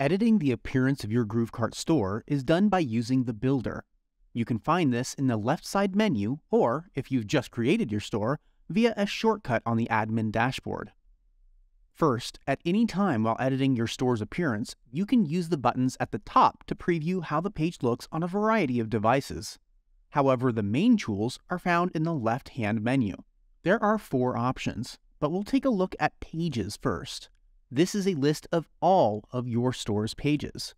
Editing the appearance of your GrooveKart store is done by using the Builder. You can find this in the left side menu, or if you've just created your store, via a shortcut on the admin dashboard. First, at any time while editing your store's appearance, you can use the buttons at the top to preview how the page looks on a variety of devices. However, the main tools are found in the left-hand menu. There are four options, but we'll take a look at Pages first. This is a list of all of your store's pages.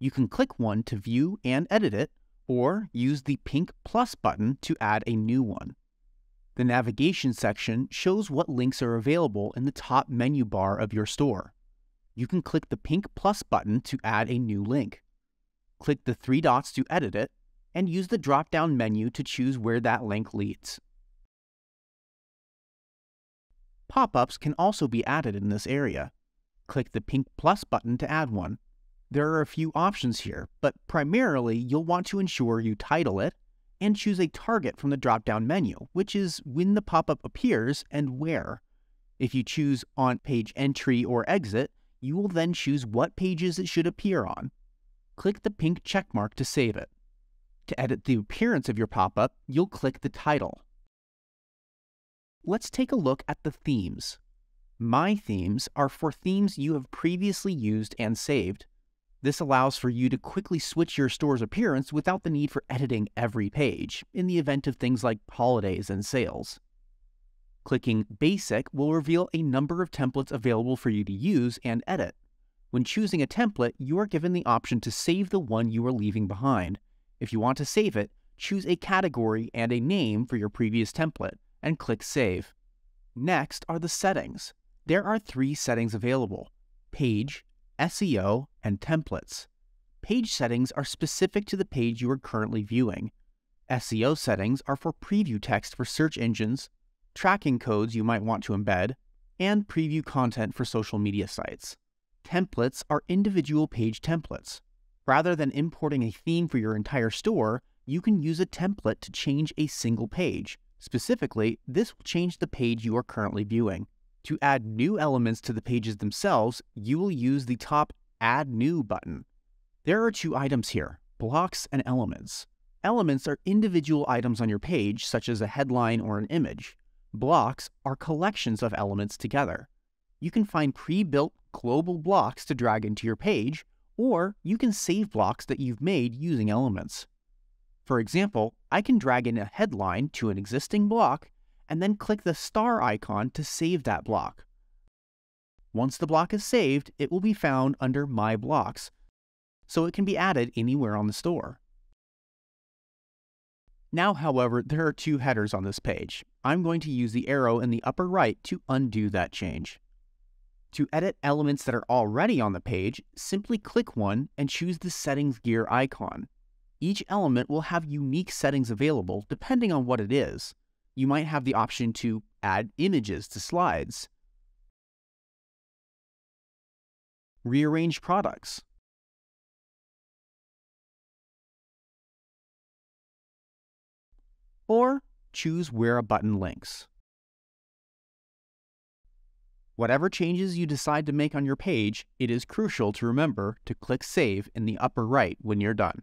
You can click one to view and edit it, or use the pink plus button to add a new one. The navigation section shows what links are available in the top menu bar of your store. You can click the pink plus button to add a new link. Click the three dots to edit it, and use the drop-down menu to choose where that link leads. Pop-ups can also be added in this area. Click the pink plus button to add one. There are a few options here, but primarily you'll want to ensure you title it and choose a target from the drop-down menu, which is when the pop-up appears and where. If you choose on page entry or exit, you will then choose what pages it should appear on. Click the pink checkmark to save it. To edit the appearance of your pop-up, you'll click the title. Let's take a look at the themes. My themes are for themes you have previously used and saved. This allows for you to quickly switch your store's appearance without the need for editing every page, in the event of things like holidays and sales. Clicking Basic will reveal a number of templates available for you to use and edit. When choosing a template, you are given the option to save the one you are leaving behind. If you want to save it, choose a category and a name for your previous template, and click Save. Next are the settings. There are three settings available, Page, SEO, and templates. Page settings are specific to the page you are currently viewing. SEO settings are for preview text for search engines, tracking codes you might want to embed, and preview content for social media sites. Templates are individual page templates. Rather than importing a theme for your entire store, you can use a template to change a single page. Specifically, this will change the page you are currently viewing. To add new elements to the pages themselves, you will use the top Add New button. There are two items here, blocks and elements. Elements are individual items on your page, such as a headline or an image. Blocks are collections of elements together. You can find pre-built global blocks to drag into your page, or you can save blocks that you've made using elements. For example, I can drag in a headline to an existing block and then click the star icon to save that block. Once the block is saved, it will be found under My Blocks, so it can be added anywhere on the store. Now, however, there are two headers on this page. I'm going to use the arrow in the upper right to undo that change. To edit elements that are already on the page, simply click one and choose the Settings gear icon. Each element will have unique settings available depending on what it is you might have the option to add images to slides, rearrange products, or choose where a button links. Whatever changes you decide to make on your page, it is crucial to remember to click Save in the upper right when you're done.